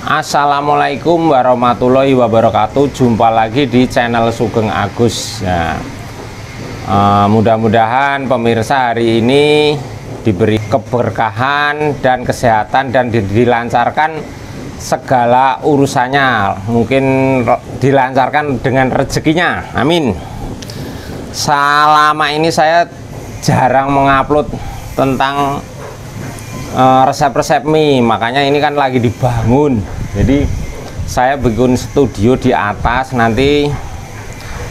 Assalamualaikum warahmatullahi wabarakatuh. Jumpa lagi di channel Sugeng Agus. Nah, uh, Mudah-mudahan pemirsa hari ini Diberi keberkahan dan kesehatan Dan dilancarkan segala urusannya. Mungkin dilancarkan dengan rezekinya. Amin. Selama ini saya jarang mengupload tentang Eh, resep-resep mie. Makanya ini kan lagi dibangun. Jadi saya bikin studio di atas. Nanti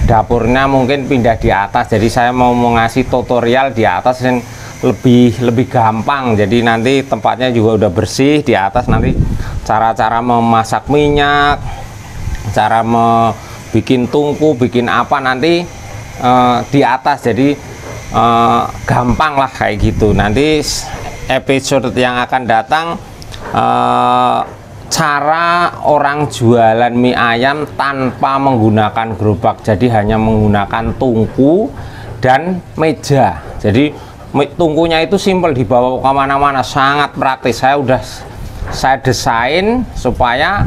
dapurnya mungkin pindah di atas. Jadi saya mau mengasih tutorial di atas yang lebih lebih gampang. Jadi nanti tempatnya juga udah bersih di atas. Nanti cara-cara memasak minyak cara bikin tungku bikin apa nanti uh, di atas. Jadi uh, gampang lah kayak gitu. Nanti episode yang akan datang uh, cara orang jualan mie ayam tanpa menggunakan gerobak. Jadi hanya menggunakan tungku dan meja. Jadi tungkunya itu simpel dibawa ke mana-mana. Sangat praktis. Saya udah saya desain supaya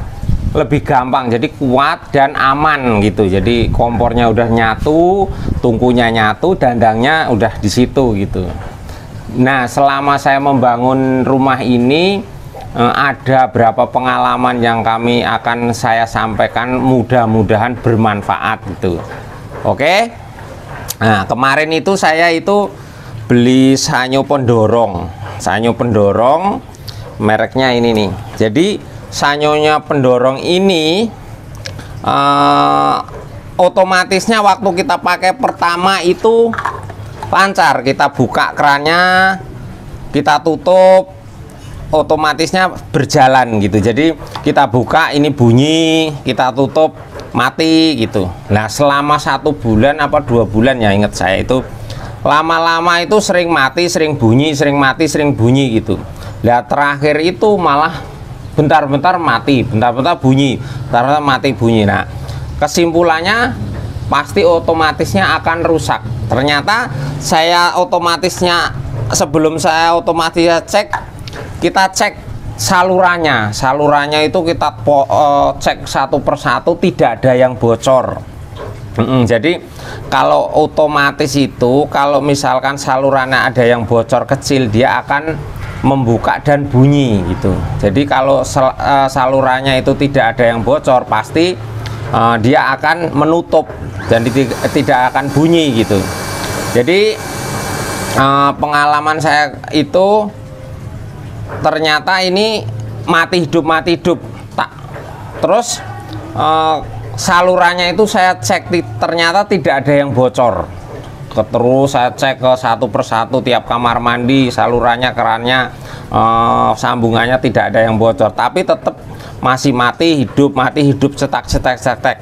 lebih gampang jadi kuat dan aman gitu. Jadi kompornya udah nyatu tungkunya nyatu dandangnya udah di situ gitu Nah, selama saya membangun rumah ini eh, ada berapa pengalaman yang kami akan saya sampaikan mudah-mudahan bermanfaat gitu. Oke. Nah, kemarin itu saya itu beli sanyo pendorong. Sanyo pendorong mereknya ini nih. Jadi sanyonya pendorong ini eh, otomatisnya waktu kita pakai pertama itu lancar kita buka kerannya kita tutup otomatisnya berjalan gitu. Jadi kita buka ini bunyi kita tutup mati gitu. Nah selama satu bulan apa dua bulan ya ingat saya itu lama-lama itu sering mati sering bunyi sering mati sering bunyi gitu. Nah terakhir itu malah bentar-bentar mati bentar-bentar bunyi bentar-bentar mati bunyi. Nah kesimpulannya pasti otomatisnya akan rusak. Ternyata saya otomatisnya sebelum saya otomatis cek kita cek salurannya. Salurannya itu kita po, uh, cek satu persatu tidak ada yang bocor. Mm -mm, jadi kalau otomatis itu kalau misalkan salurannya ada yang bocor kecil dia akan membuka dan bunyi gitu. Jadi kalau sel, uh, salurannya itu tidak ada yang bocor pasti uh, dia akan menutup dan tidak akan bunyi gitu. Jadi uh, pengalaman saya itu ternyata ini mati hidup mati hidup. Tak terus uh, salurannya itu saya cek ternyata tidak ada yang bocor. Terus saya cek ke satu persatu tiap kamar mandi salurannya kerannya uh, sambungannya tidak ada yang bocor. Tapi tetap masih mati hidup mati hidup cetak cetak cetak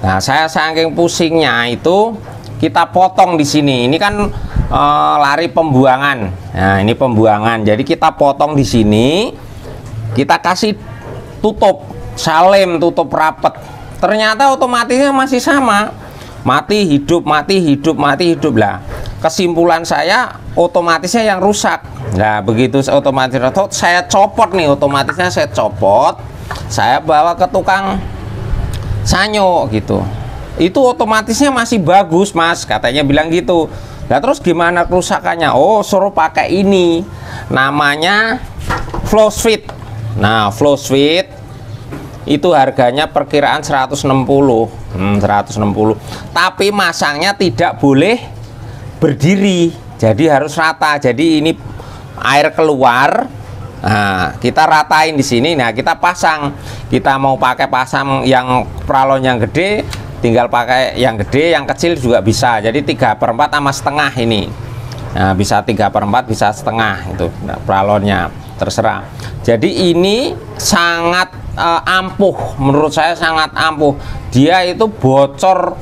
nah saya saking pusingnya itu kita potong di sini. Ini kan uh, lari pembuangan. Nah ini pembuangan. Jadi kita potong di sini kita kasih tutup salem tutup rapet ternyata otomatisnya masih sama mati hidup mati hidup mati hidup. Lah kesimpulan saya otomatisnya yang rusak. Nah begitu otomatis saya copot nih otomatisnya saya copot saya bawa ke tukang sanyo gitu. Itu otomatisnya masih bagus mas katanya bilang gitu. Nah terus gimana kerusakannya? Oh suruh pakai ini namanya flow switch nah flow switch itu harganya perkiraan 160 hmm, 160 tapi masangnya tidak boleh berdiri. Jadi harus rata. Jadi ini air keluar. Nah, kita ratain di sini. Nah, kita pasang. Kita mau pakai pasang yang pralon yang gede, tinggal pakai yang gede yang kecil juga bisa. Jadi tiga per 4 sama setengah ini. Nah bisa tiga per 4 bisa setengah itu nah, pralonnya terserah. Jadi ini sangat uh, ampuh. Menurut saya sangat ampuh. Dia itu bocor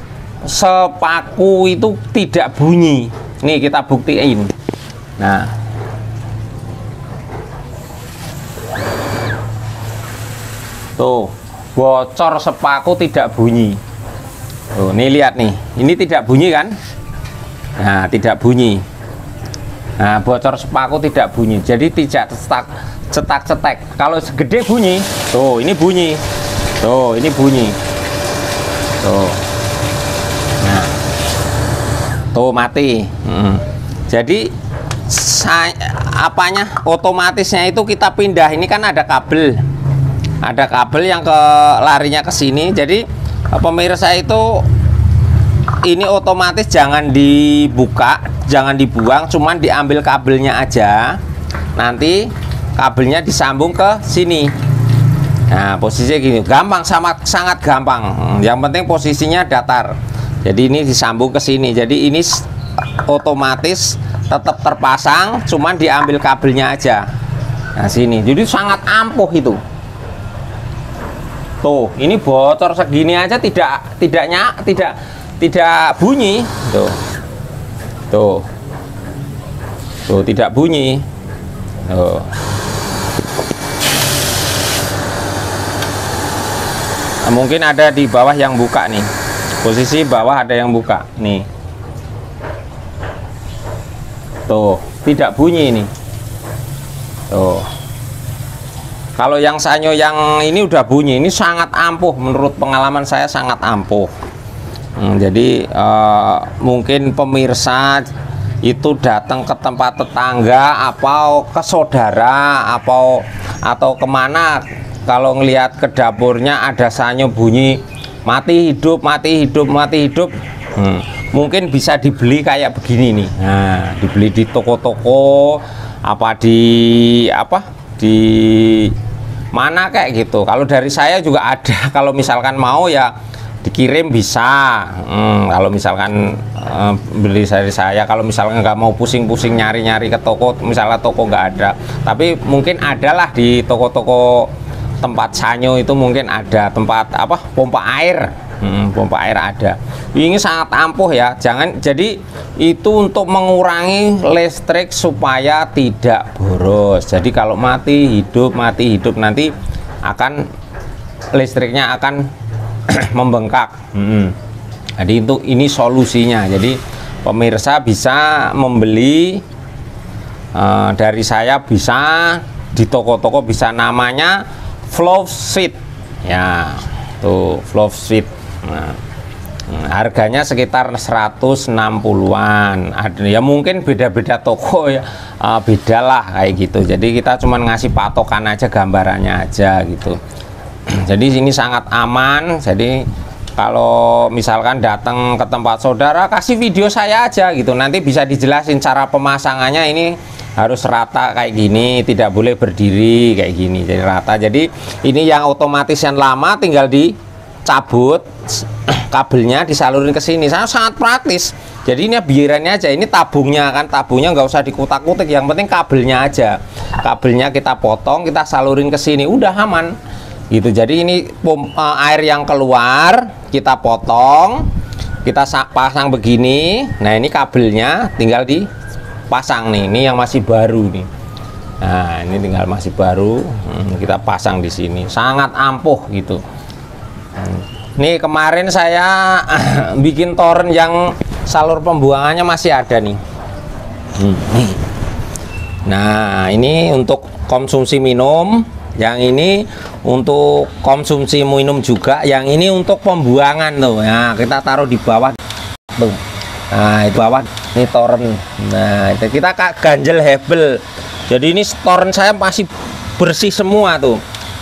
sepaku itu tidak bunyi. Nih kita buktiin. Nah. Tuh bocor sepaku tidak bunyi. Oh, ini lihat nih, ini tidak bunyi kan? Nah, tidak bunyi. Nah bocor sepaku tidak bunyi. Jadi tidak cetak cetak cetek. Kalau segede bunyi tuh ini bunyi. Tuh ini bunyi. Tuh. Nah. Tuh mati. Hmm. jadi saya, apanya? Otomatisnya itu kita pindah. Ini kan ada kabel. Ada kabel yang ke larinya ke sini. Jadi pemirsa itu ini otomatis jangan dibuka jangan dibuang cuman diambil kabelnya aja. Nanti kabelnya disambung ke sini. Nah posisinya gini. Gampang sama sangat gampang. Yang penting posisinya datar. Jadi ini disambung ke sini. Jadi ini otomatis tetap terpasang cuman diambil kabelnya aja. Nah sini. Jadi sangat ampuh itu. Tuh ini bocor segini aja tidak tidaknya tidak tidak bunyi. Tuh tuh tuh tidak bunyi. Tuh. Nah, mungkin ada di bawah yang buka nih. Posisi bawah ada yang buka nih. Tuh tidak bunyi ini tuh. Kalau yang sanyo yang ini udah bunyi ini sangat ampuh. Menurut pengalaman saya sangat ampuh Hmm, jadi uh, mungkin pemirsa itu datang ke tempat tetangga atau ke saudara atau atau ke mana. Kalau ngelihat ke dapurnya ada sanyo bunyi mati hidup mati hidup mati hidup. Hmm, mungkin bisa dibeli kayak begini nih. Nah dibeli di toko-toko apa di apa di mana kayak gitu. Kalau dari saya juga ada. Kalau misalkan mau ya dikirim bisa. Hmm, kalau misalkan uh, beli dari saya kalau misalkan nggak mau pusing-pusing nyari-nyari ke toko misalnya toko nggak ada. Tapi mungkin adalah di toko-toko tempat sanyo itu mungkin ada tempat apa pompa air. Hmm, pompa air ada. Ini sangat ampuh ya. Jangan jadi itu untuk mengurangi listrik supaya tidak boros. Jadi kalau mati hidup mati hidup nanti akan listriknya akan membengkak. Hmm. jadi itu ini solusinya. Jadi pemirsa bisa membeli uh, dari saya bisa di toko-toko bisa. Namanya flow sheet ya tuh flow sheet nah, harganya sekitar 160-an ya mungkin beda-beda toko ya uh, beda lah kayak gitu. Jadi kita cuma ngasih patokan aja gambarannya aja gitu jadi ini sangat aman. Jadi kalau misalkan datang ke tempat saudara kasih video saya aja gitu. Nanti bisa dijelasin cara pemasangannya. Ini harus rata kayak gini tidak boleh berdiri kayak gini jadi rata. Jadi ini yang otomatis yang lama tinggal dicabut kabelnya disalurin ke sini. Sangat sangat praktis. Jadi ini biarannya aja ini tabungnya kan. Tabungnya nggak usah dikutak-kutik yang penting kabelnya aja. Kabelnya kita potong kita salurin ke sini udah aman gitu. Jadi ini pom, uh, air yang keluar kita potong kita pasang begini. Nah ini kabelnya tinggal dipasang nih. Ini yang masih baru nih. Nah ini tinggal masih baru. Hmm, kita pasang di sini. Sangat ampuh gitu. Hmm. nih kemarin saya bikin toren yang salur pembuangannya masih ada nih. Hmm, nih nah ini untuk konsumsi minum yang ini untuk konsumsi minum juga yang ini untuk pembuangan tuh. Nah kita taruh di bawah tuh. Nah itu bawah ini toren. Nah itu kita kak ganjel hebel. Jadi ini toren saya masih bersih semua tuh.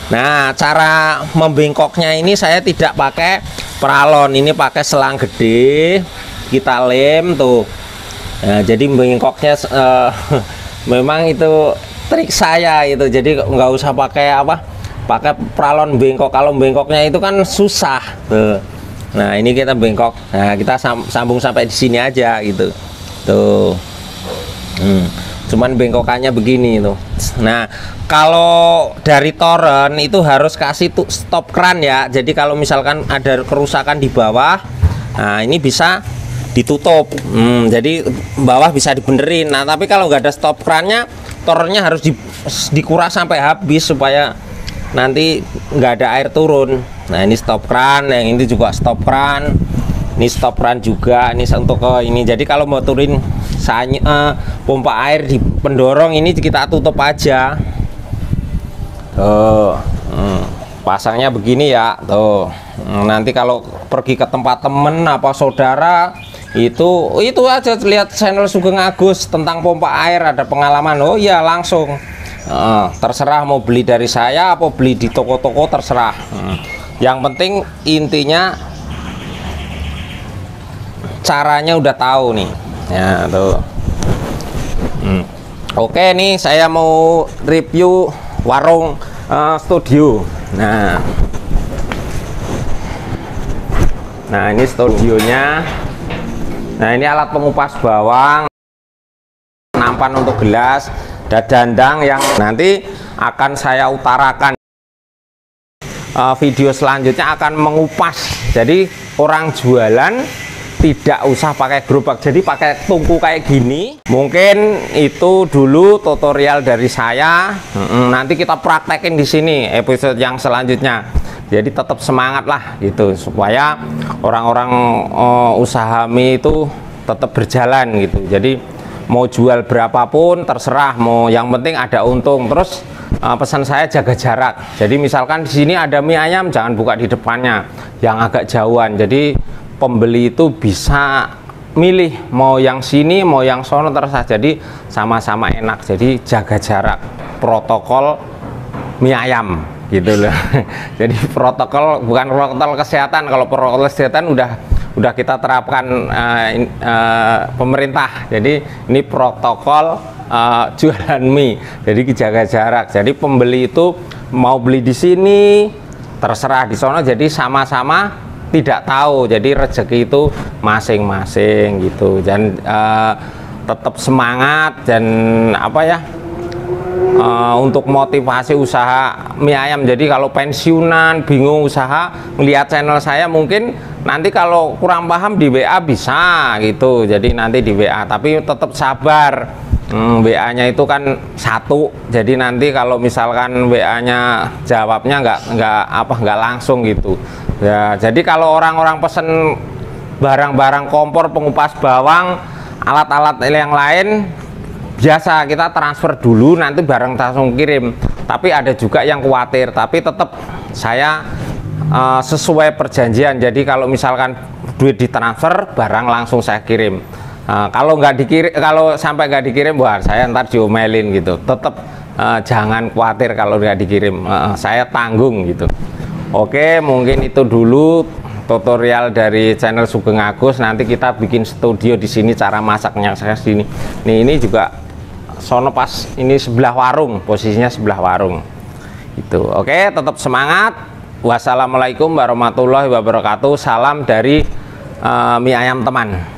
Nah cara membengkoknya ini saya tidak pakai peralon. Ini pakai selang gede. Kita lem tuh. Nah, jadi bengkoknya uh, memang itu trik saya itu. Jadi nggak usah pakai apa pakai pralon bengkok. Kalau bengkoknya itu kan susah tuh. Nah ini kita bengkok. Nah kita sambung sampai di sini aja gitu. Tuh. Hmm. cuman bengkokannya begini tuh. Nah kalau dari toren itu harus kasih tuh stop kran ya. Jadi kalau misalkan ada kerusakan di bawah nah ini bisa ditutup. Hmm, jadi bawah bisa dibenerin. Nah tapi kalau nggak ada stop krannya tornya harus di, dikuras sampai habis supaya nanti nggak ada air turun. Nah ini stop kran yang ini juga stop kran ini stop run juga ini untuk ke ini. Jadi kalau mau turun sanya, uh, pompa air di pendorong ini kita tutup aja. Tuh hmm, pasangnya begini ya tuh. Hmm, nanti kalau pergi ke tempat temen apa saudara itu itu aja lihat channel Sugeng Agus tentang pompa air ada pengalaman. Oh iya langsung. Uh, terserah mau beli dari saya apa beli di toko-toko terserah. Hmm. yang penting intinya caranya udah tahu nih. Ya tuh. Hmm. oke nih saya mau review warung uh, studio. Nah. Nah ini studionya nah ini alat pengupas bawang nampan untuk gelas dan dandang yang nanti akan saya utarakan. Uh, video selanjutnya akan mengupas. Jadi orang jualan tidak usah pakai gerobak. Jadi pakai tungku kayak gini. Mungkin itu dulu tutorial dari saya. Nanti kita praktekin di sini episode yang selanjutnya jadi tetap semangat lah gitu supaya orang-orang uh, usaha mie itu tetap berjalan gitu. Jadi mau jual berapapun terserah mau yang penting ada untung. Terus uh, pesan saya jaga jarak. Jadi misalkan di sini ada mie ayam jangan buka di depannya yang agak jauhan. Jadi pembeli itu bisa milih mau yang sini mau yang sono terserah. Jadi sama-sama enak. Jadi jaga jarak protokol mie ayam gitu loh. Jadi protokol bukan protokol kesehatan. Kalau protokol kesehatan udah udah kita terapkan uh, uh, pemerintah. Jadi ini protokol uh, jualan mie. Jadi jaga jarak. Jadi pembeli itu mau beli di sini terserah di sono jadi sama-sama tidak tahu. Jadi rezeki itu masing-masing gitu. Dan uh, tetap semangat dan apa ya uh, untuk motivasi usaha mie ayam. Jadi kalau pensiunan bingung usaha melihat channel saya mungkin nanti kalau kurang paham di WA bisa gitu. Jadi nanti di WA tapi tetap sabar. Hmm, WA nya itu kan satu. Jadi nanti kalau misalkan WA nya jawabnya nggak nggak apa nggak langsung gitu. Ya jadi kalau orang-orang pesen barang-barang kompor pengupas bawang alat-alat yang lain biasa kita transfer dulu nanti barang langsung kirim. Tapi ada juga yang khawatir tapi tetap saya uh, sesuai perjanjian. Jadi kalau misalkan duit ditransfer barang langsung saya kirim. Uh, kalau nggak dikirim kalau sampai nggak dikirim wah saya ntar diomelin gitu. Tetap uh, jangan khawatir kalau nggak dikirim. Uh, saya tanggung gitu. Oke, mungkin itu dulu tutorial dari channel Sugeng Agus. Nanti kita bikin studio di sini cara masaknya. Saya sini. Nih ini juga sono pas ini sebelah warung, posisinya sebelah warung. Itu. Oke, tetap semangat. Wassalamualaikum warahmatullahi wabarakatuh. Salam dari uh, mie ayam teman.